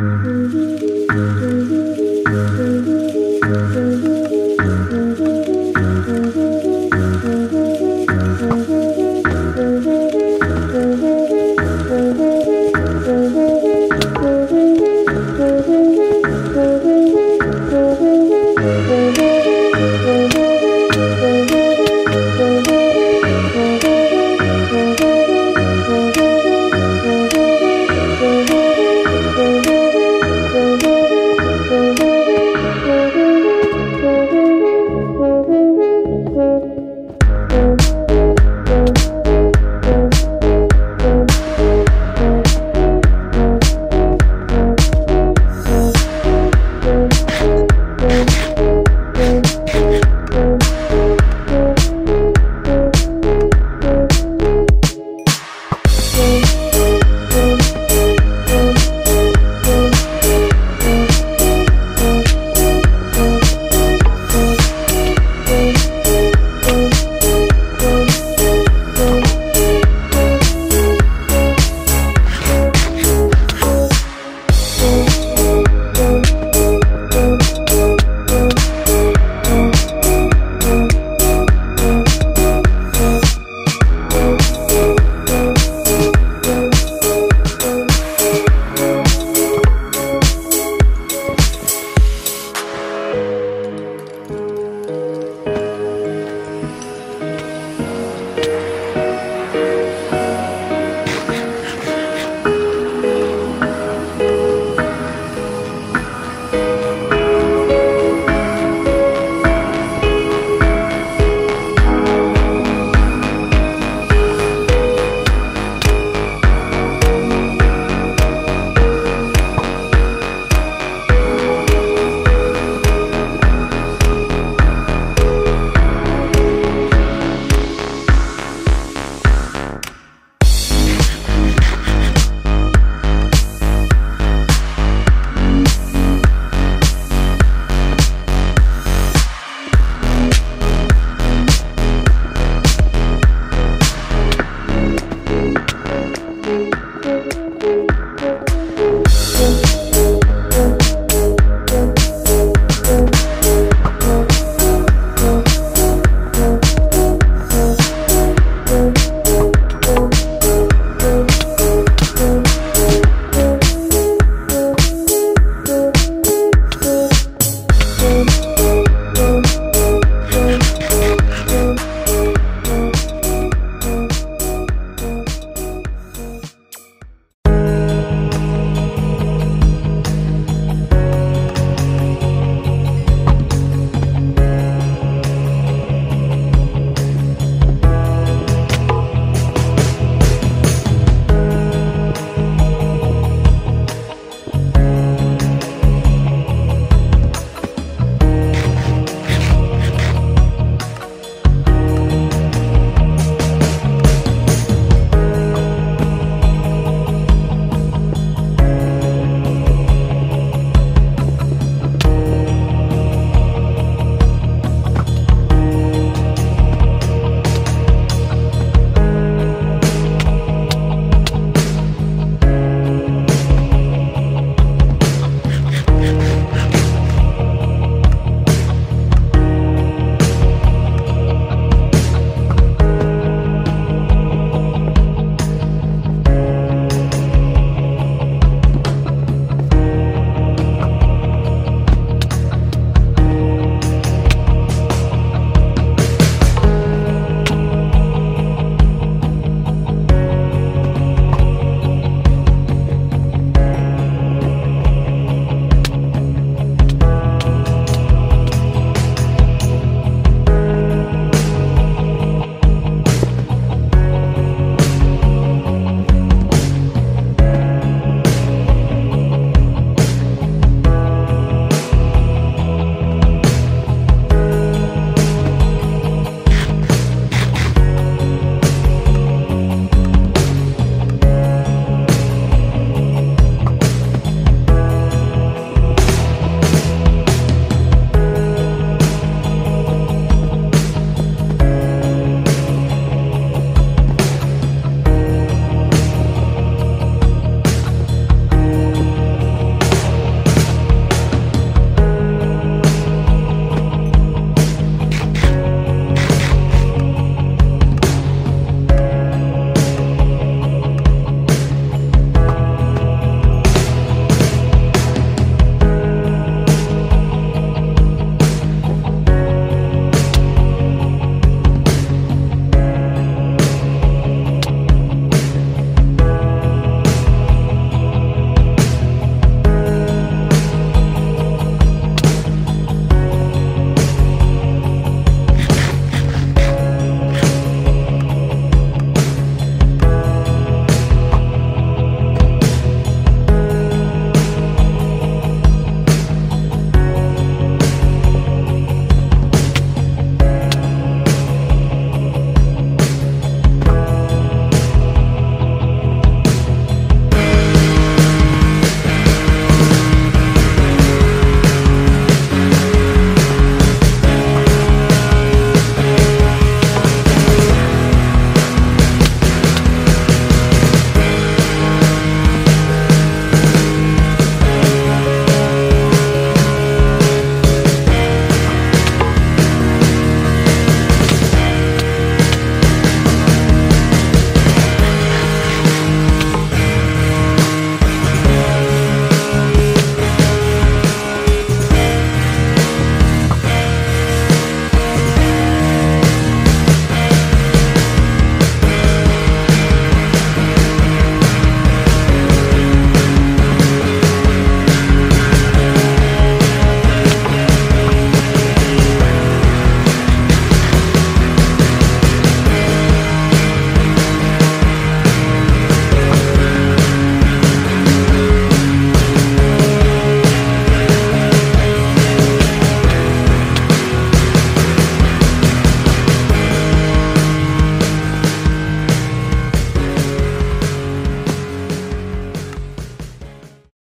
嗯。